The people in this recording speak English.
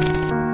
Bye.